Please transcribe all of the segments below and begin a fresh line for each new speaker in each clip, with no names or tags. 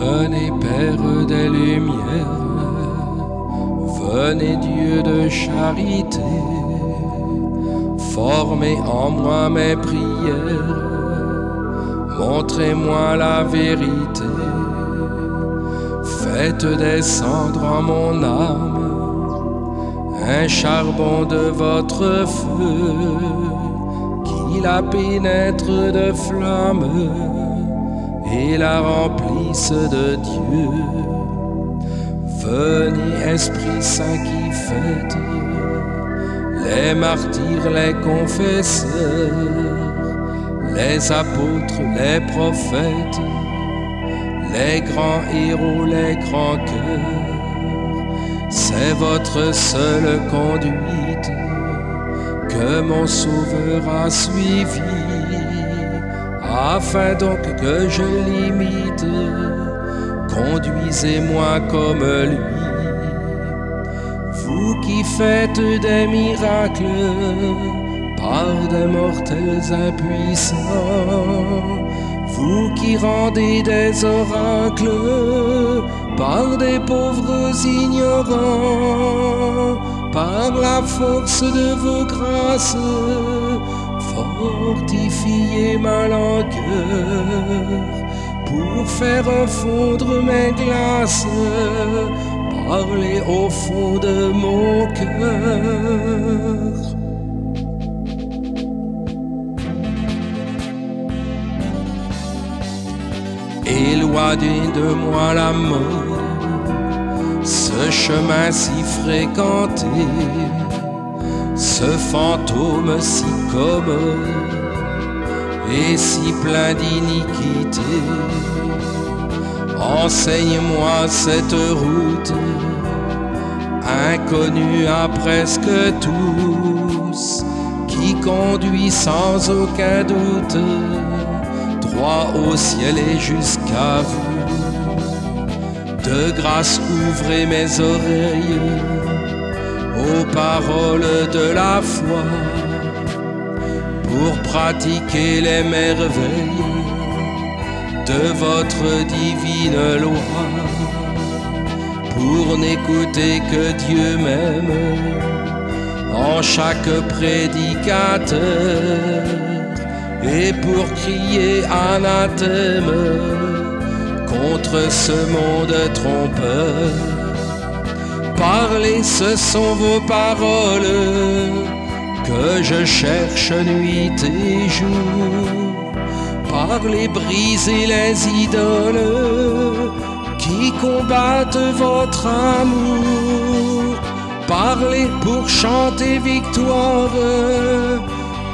Venez Père des Lumières, venez Dieu de charité, formez en moi mes prières, montrez-moi la vérité, faites descendre en mon âme un charbon de votre feu qui la pénètre de flammes et la remplisse de Dieu. Venez Esprit Saint qui fête les martyrs, les confesseurs, les apôtres, les prophètes, les grands héros, les grands cœurs. C'est votre seule conduite que mon Sauveur a suivi afin donc que je l'imite, conduisez-moi comme lui. Vous qui faites des miracles par des mortels impuissants, vous qui rendez des oracles par des pauvres ignorants, par la force de vos grâces fortifiez ma langueur pour faire fondre mes glaces, parler au fond de mon cœur. Éloignez de moi la mort, ce chemin si fréquenté ce fantôme si commode et si plein d'iniquité. Enseigne-moi cette route, inconnue à presque tous, qui conduit sans aucun doute droit au ciel et jusqu'à vous. De grâce, ouvrez mes oreilles aux paroles de la foi pour pratiquer les merveilles de votre divine loi, pour n'écouter que Dieu même en chaque prédicateur et pour crier anathème contre ce monde trompeur. Parlez, ce sont vos paroles que je cherche nuit et jour. Parlez, brisez les idoles qui combattent votre amour. Parlez pour chanter victoire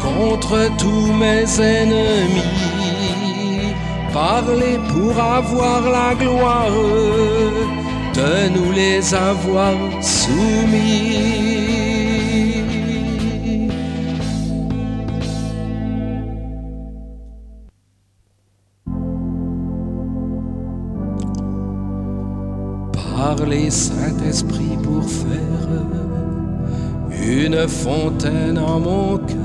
contre tous mes ennemis. Parlez pour avoir la gloire de nous les avoir soumis. Parlez Saint-Esprit pour faire une fontaine en mon cœur,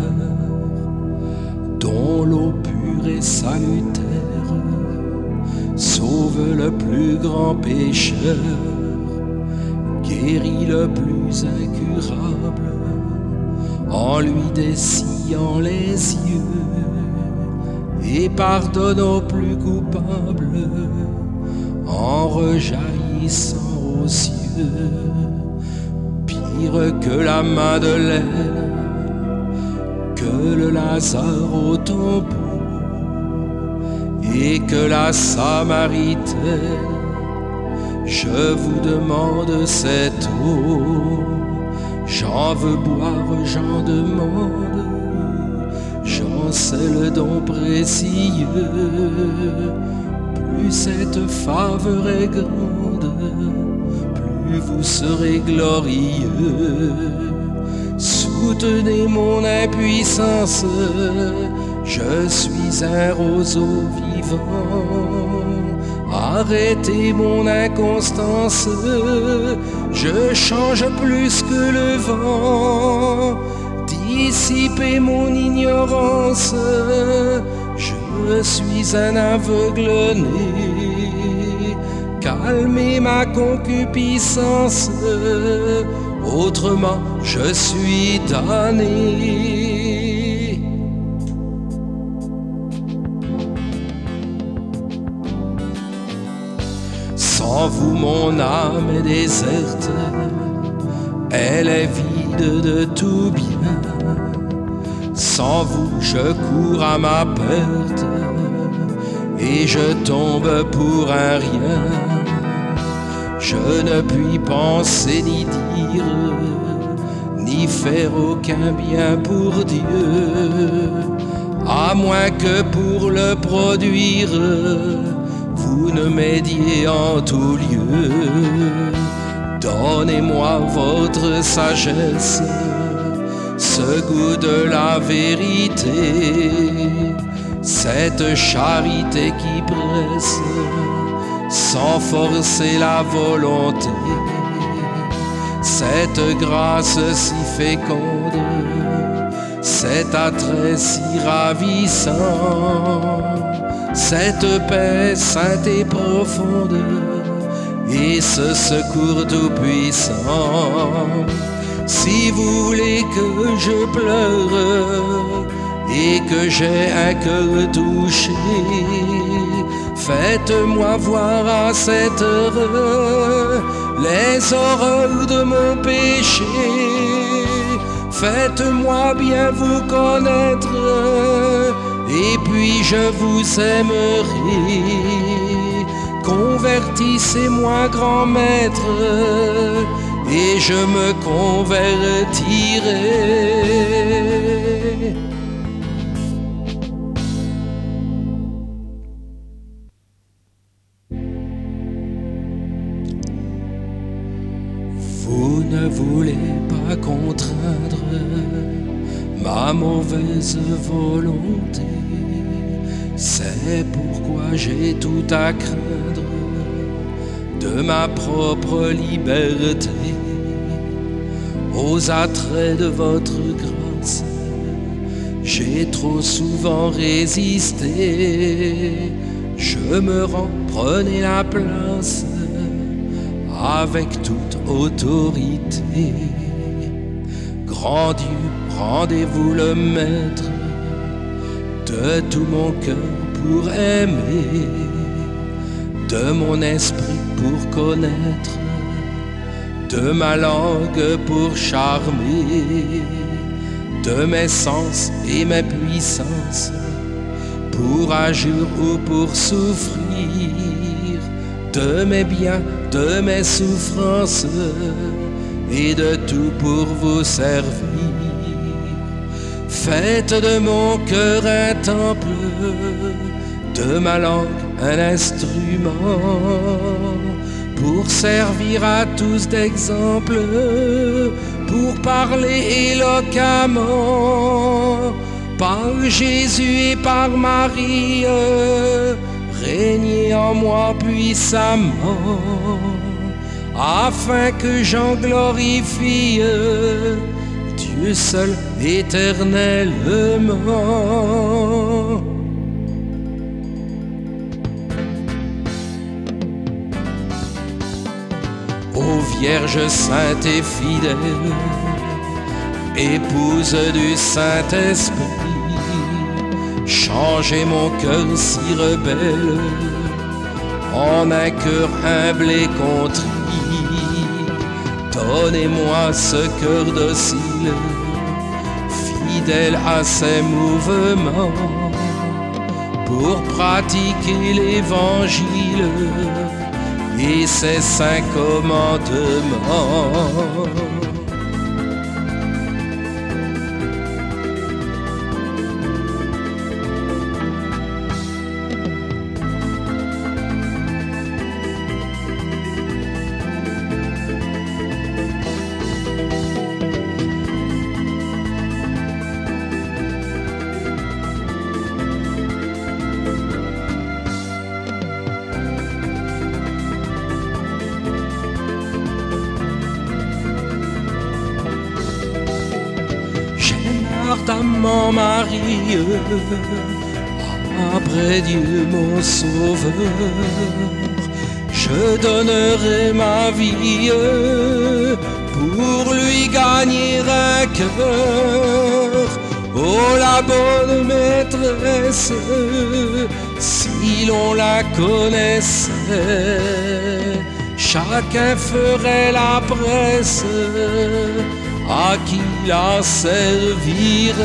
dont l'eau pure et salutaire sauve le plus grand pécheur, guérit le plus incurable, en lui dessillant les yeux, et pardonne aux plus coupables, en rejaillissant aux cieux, pire que la main de l'aile, que le Lazare au tombeau et que la Samaritaine, je vous demande cette eau. J'en veux boire, j'en demande, j'en sais le don précieux. Plus cette faveur est grande, plus vous serez glorieux. Soutenez mon impuissance, je suis un roseau vivant. Arrêtez mon inconstance, je change plus que le vent. dissiper mon ignorance. Je suis un aveugle né, calmer ma concupiscence. Autrement, je suis damné. Sans vous, mon âme est déserte, elle est vide de tout bien. Sans vous, je cours à ma perte et je tombe pour un rien. Je ne puis penser ni dire, ni faire aucun bien pour Dieu, à moins que pour le produire, vous ne m'aidiez en tout lieu. Donnez-moi votre sagesse, ce goût de la vérité, cette charité qui presse sans forcer la volonté, cette grâce si féconde, cet attrait si ravissant, cette paix sainte et profonde, et ce secours tout-puissant. Si vous voulez que je pleure et que j'ai un cœur touché, faites-moi voir à cette heure les horreurs de mon péché. Faites-moi bien vous connaître, et puis je vous aimerai. Convertissez-moi, grand maître, et je me convertirai. Vous ne voulez pas contraindre ma mauvaise volonté. C'est pourquoi j'ai tout à craindre de ma propre liberté. Aux attraits de votre grâce, j'ai trop souvent résisté. Je me rends, prenez la place avec toute autorité. Grand Dieu, rendez-vous le maître de tout mon cœur pour aimer, de mon esprit pour connaître, de ma langue pour charmer, de mes sens et mes puissances pour agir ou pour souffrir, de mes biens, de mes souffrances et de tout pour vous servir. Faites de mon cœur un temple, de ma langue un instrument, pour servir à tous d'exemple, pour parler éloquemment, par Jésus et par Marie, régnez en moi puissamment, afin que j'en glorifie Dieu seul éternellement. Ô Vierge sainte et fidèle, épouse du Saint-Esprit, changez mon cœur si rebelle en un cœur humble et contrit. Donnez-moi ce cœur docile, fidèle à ses mouvements, pour pratiquer l'évangile et ses saints commandements. Tellement Marie, après Dieu mon sauveur, je donnerai ma vie pour lui gagner un cœur. Oh la bonne maîtresse, si l'on la connaissait, chacun ferait la presse à qui la servirait.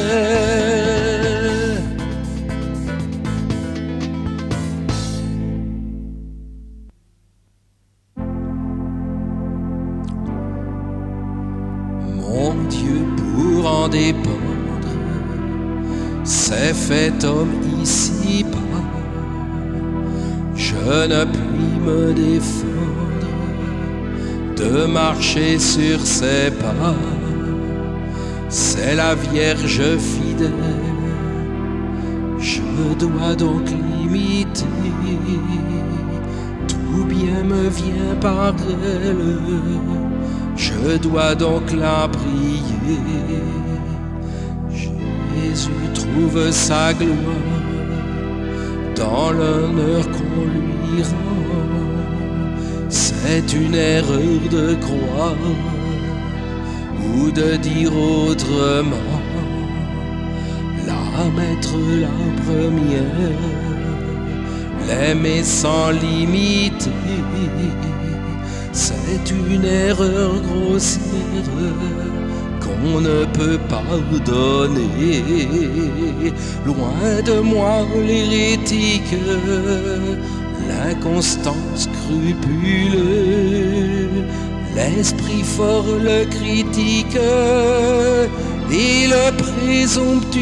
Mon Dieu, pour en dépendre, s'est fait homme ici-bas. Je ne puis me défendre de marcher sur ses pas. C'est la Vierge fidèle, je dois donc l'imiter. Tout bien me vient par elle, je dois donc la prier. Jésus trouve sa gloire dans l'honneur qu'on lui rend. C'est une erreur de croire ou de dire autrement, la mettre la première, l'aimer sans limite, c'est une erreur grossière qu'on ne peut pardonner. Loin de moi l'hérétique, l'inconstance scrupuleuse L'esprit fort le critique et le présomptueux.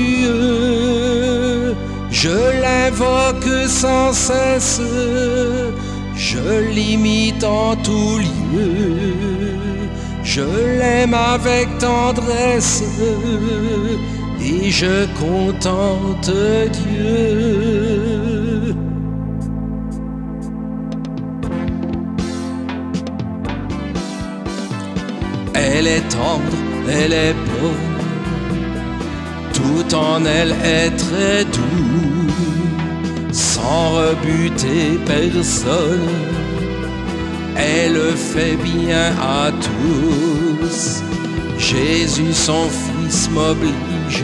Je l'invoque sans cesse, je l'imite en tout lieu. Je l'aime avec tendresse et je contente Dieu. Elle est tendre, elle est bonne, tout en elle est très doux, sans rebuter personne. Elle fait bien à tous. Jésus, son Fils, m'oblige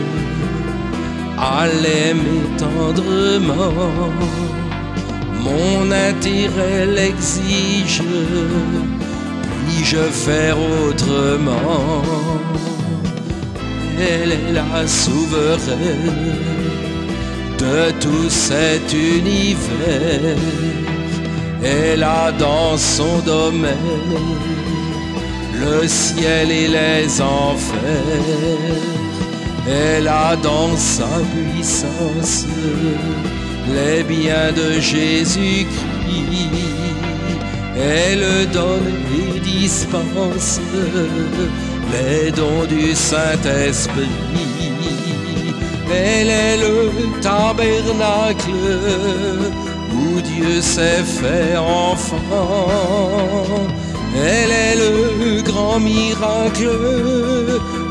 à l'aimer tendrement. Mon intérêt l'exige puis-je faire autrement? Elle est la souveraine de tout cet univers. Elle a dans son domaine le ciel et les enfers. Elle a dans sa puissance les biens de Jésus-Christ. Elle donne et dispense les dons du Saint-Esprit. Elle est le tabernacle où Dieu s'est fait enfant. Elle est le grand miracle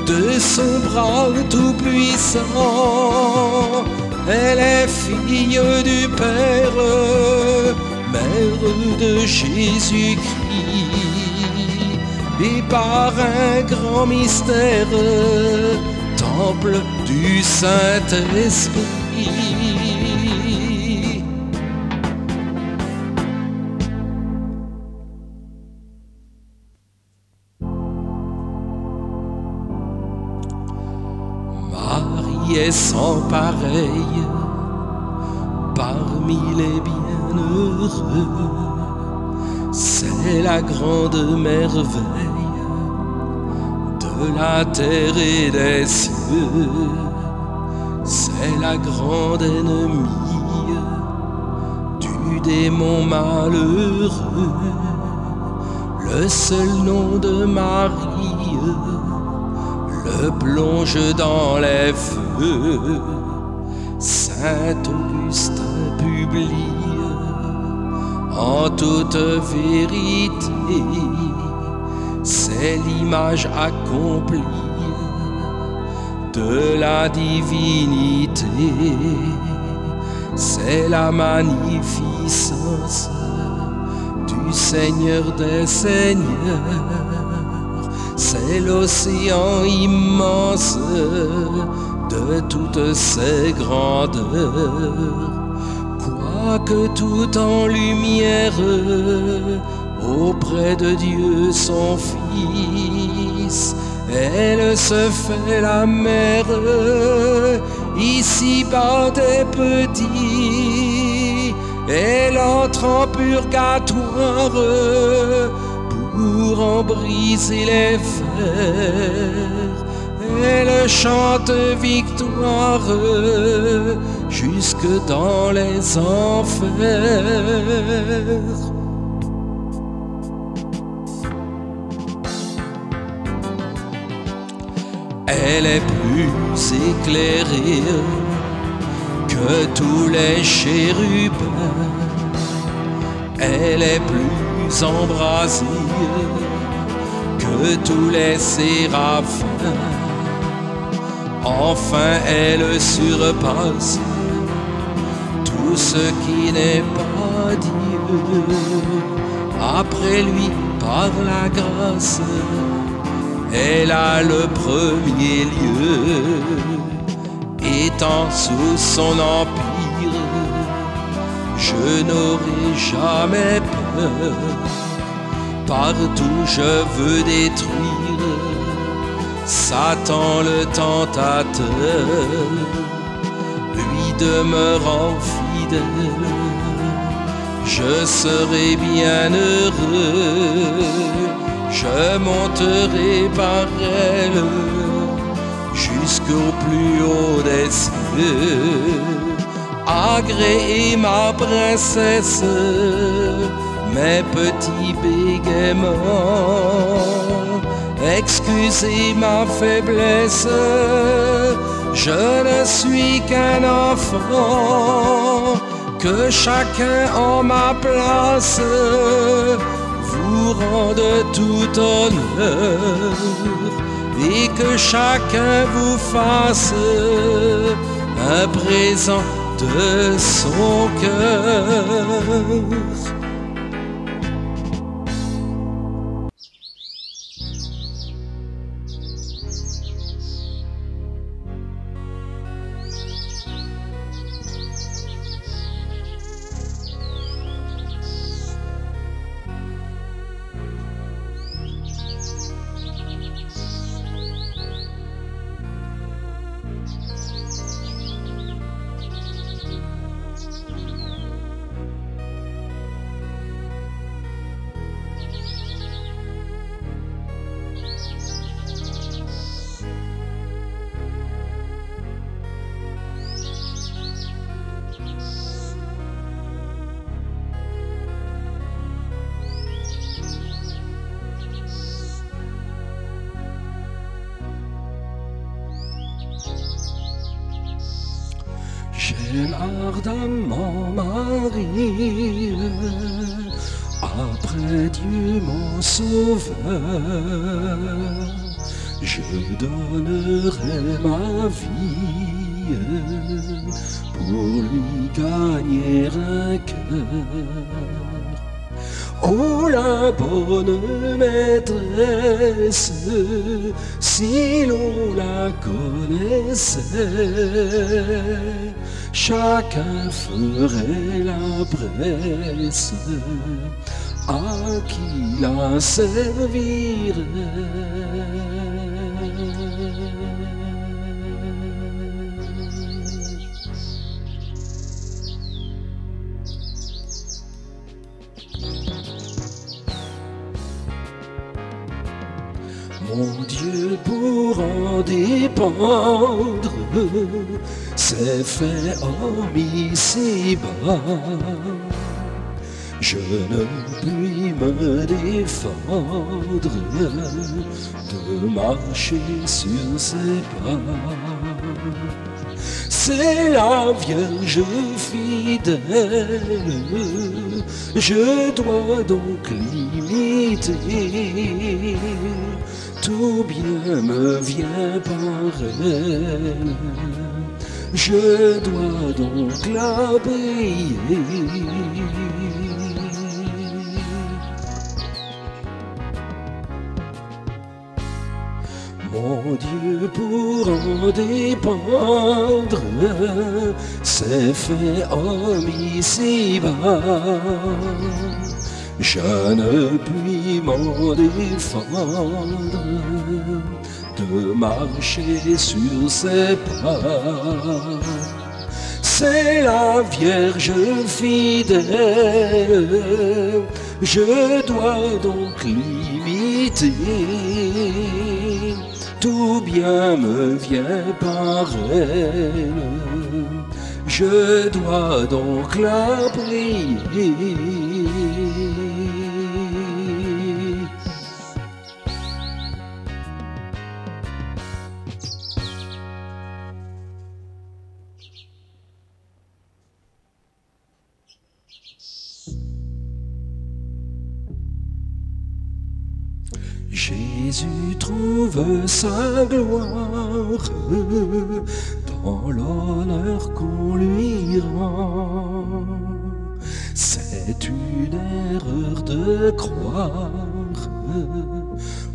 de son bras tout-puissant. Elle est fille du Père de Jésus-Christ, et par un grand mystère, temple du Saint-Esprit. Marie est sans pareil parmi les C'est la grande merveille de la terre et des cieux. C'est la grande ennemie du démon malheureux. Le seul nom de Marie le plonge dans les feux. Saint Augustin publie en toute vérité, c'est l'image accomplie de la divinité. C'est la magnificence du Seigneur des Seigneurs. C'est l'océan immense de toutes ses grandeurs. Quoique tout en lumière, auprès de Dieu son Fils, elle se fait la mère, ici par des petits, elle entre en purgatoire pour en briser les fers. Elle chante victoire jusque dans les enfers. Elle est plus éclairée que tous les chérubins. Elle est plus embrasée que tous les séraphins. Enfin, elle surpasse tout ce qui n'est pas Dieu. Après lui, par la grâce, elle a le premier lieu, étant sous son empire, je n'aurai jamais peur, partout je veux détruire Satan le tentateur, lui demeurant fidèle, je serai bien heureux je monterai par elle jusqu'au plus haut des cieux, agréer ma princesse, mes petits bégaiements, excusez ma faiblesse, je ne suis qu'un enfant, que chacun en ma place vous rende tout honneur et que chacun vous fasse un présent de son cœur. Ardemment Marie, après Dieu mon sauveur, je donnerai ma vie pour lui gagner un cœur. Oh la bonne maîtresse, si l'on la connaissait, chacun ferait la presse à qui la servirait? Dépendre, c'est fait en ici-bas. Je ne puis me défendre de marcher sur ses pas. c'est la Vierge fidèle. Je dois donc l'imiter. Tout bien me vient par elle. Je dois donc l'obéir. Mon Dieu, pour en dépendre, c'est fait homme ici-bas. Je ne puis m'en défendre de marcher sur ses pas. C'est la Vierge fidèle, je dois donc l'imiter tout bien me vient par elle. Je dois donc la prier. Jésus trouve sa gloire dans l'honneur qu'on lui rend. C'est une erreur de croire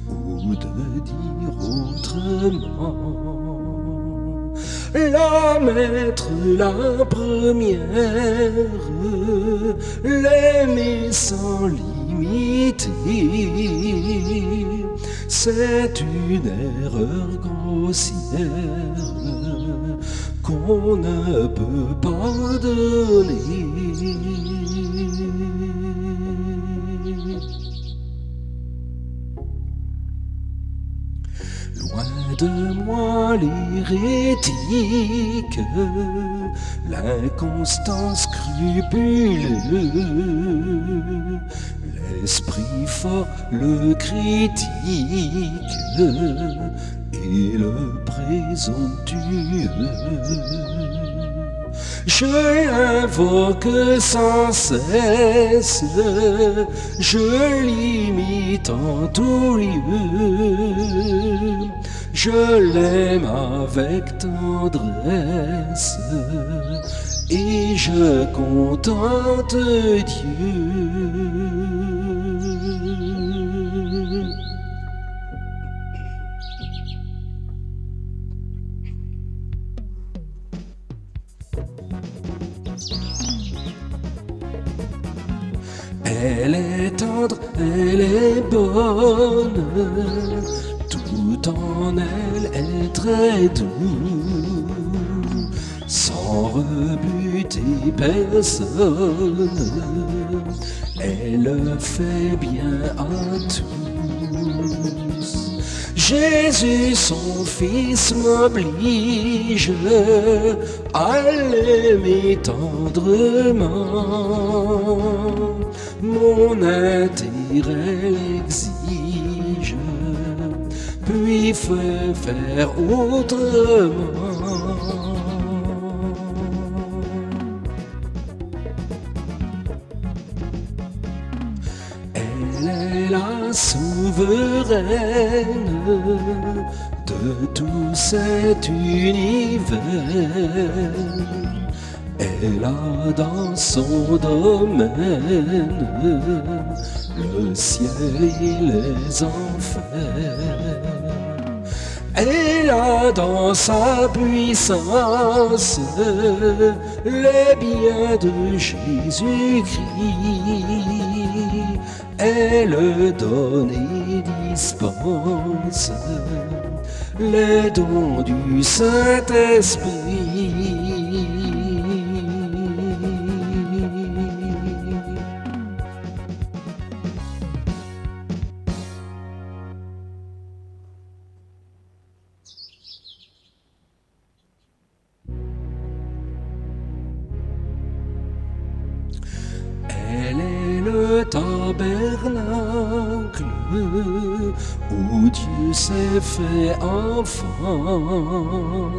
ou de dire autrement. La maître, la première, l'aimer sans limite. C'est une erreur grossière qu'on ne peut pas donner. Loin de moi l'hérétique, l'inconstance scrupuleuse, l'esprit fort, le critique et le présomptueux. Je l'invoque sans cesse, je l'imite en tout lieu, je l'aime avec tendresse et je contente Dieu. Tout en elle est très doux, sans rebuter personne. Elle fait bien à tous. Jésus, son Fils, m'oblige à l'aimer tendrement. Mon intérêt l'exige, puis fait faire autrement. Elle est la souveraine de tout cet univers. Elle a dans son domaine le ciel et les enfers. Elle a dans sa puissance les biens de Jésus-Christ. Elle donne et dispense les dons du Saint-Esprit. Tabernacle où Dieu s'est fait enfant.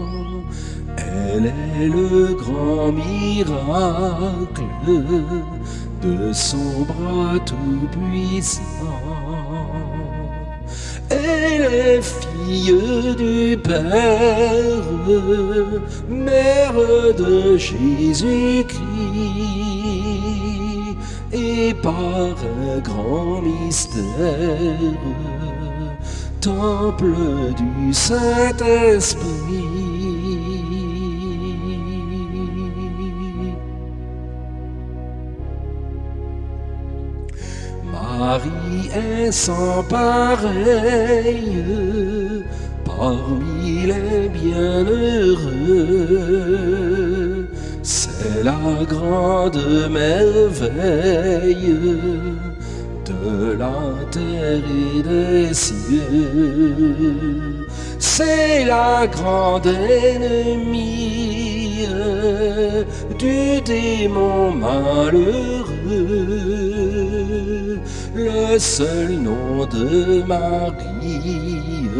Elle est le grand miracle de son bras tout-puissant. Elle est fille du Père, mère de Jésus-Christ, par un grand mystère, temple du Saint-Esprit. Marie est sans pareil parmi les bienheureux. Grande merveille de la terre et des cieux. C'est la grande ennemie du démon malheureux le seul nom de Marie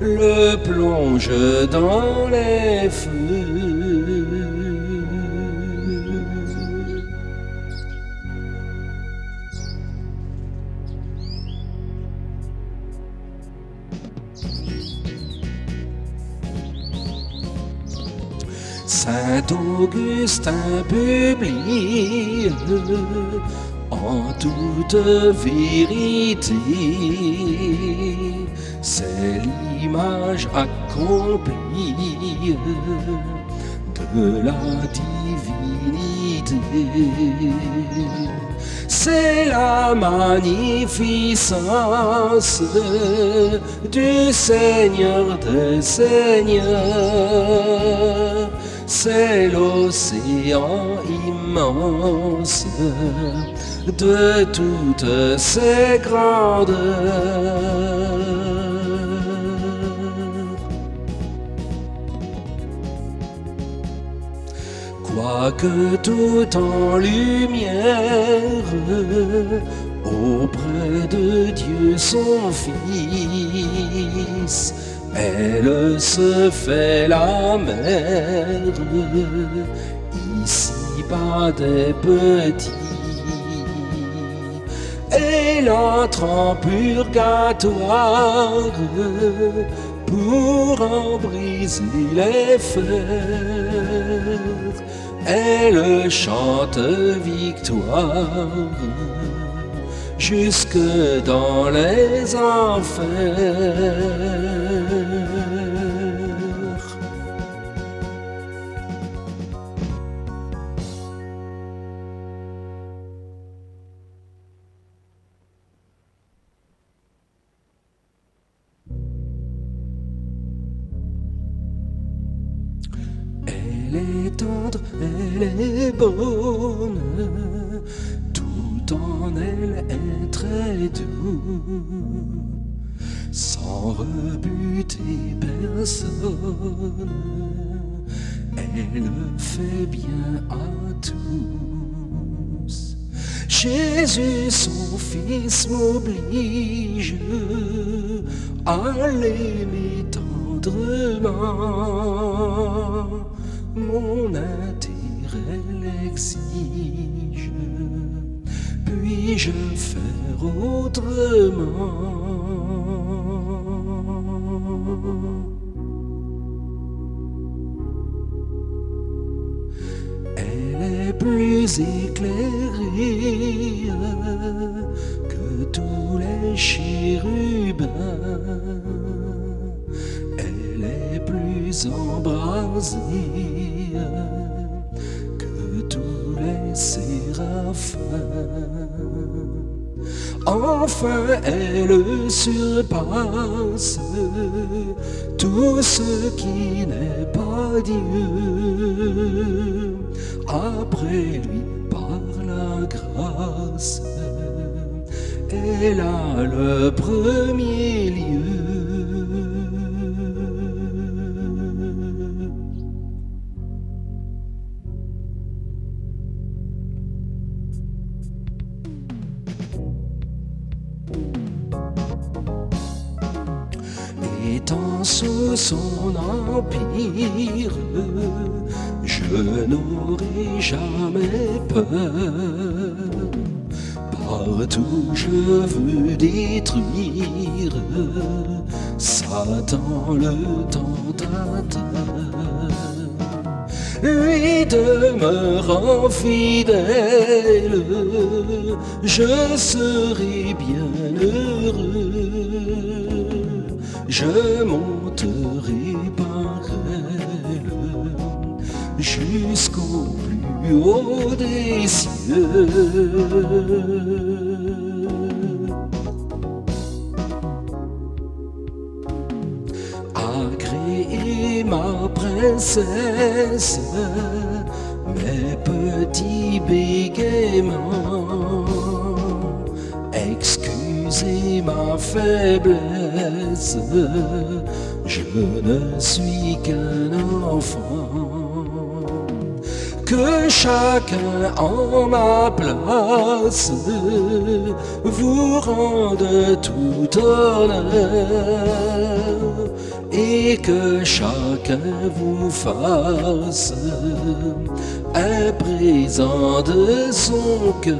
le plonge dans les feux. Saint Augustin publie en toute vérité. C'est l'image accomplie de la divinité. C'est la magnificence du Seigneur des Seigneurs. C'est l'océan immense de toutes ses grandeurs. Quoique tout en lumière, auprès de Dieu son Fils, elle se fait la mère, ici pas des petits. Elle entre en purgatoire pour en briser les fers. Elle chante victoire jusque dans les enfers. Fils, m'oblige à l'aimer tendrement mon intérêt l'exige. Puis-je faire autrement Elle est plus éclairée les chérubins. Elle est plus embrasée que tous les séraphins. Enfin, elle surpasse tout ce qui n'est pas Dieu. Après lui, par la grâce, elle a le premier lieu. longtemps sous son empire, je n'aurai jamais peur. Partout je veux détruire. Satan le tentateur. Lui demeurant fidèle, je serai bien heureux. Je monterai par elle jusqu'au plus haut des cieux. Ma princesse, mes petits bégaiements Excusez ma faiblesse, je ne suis qu'un enfant. Que chacun en ma place vous rende tout honneur et que chacun vous fasse un présent de son cœur.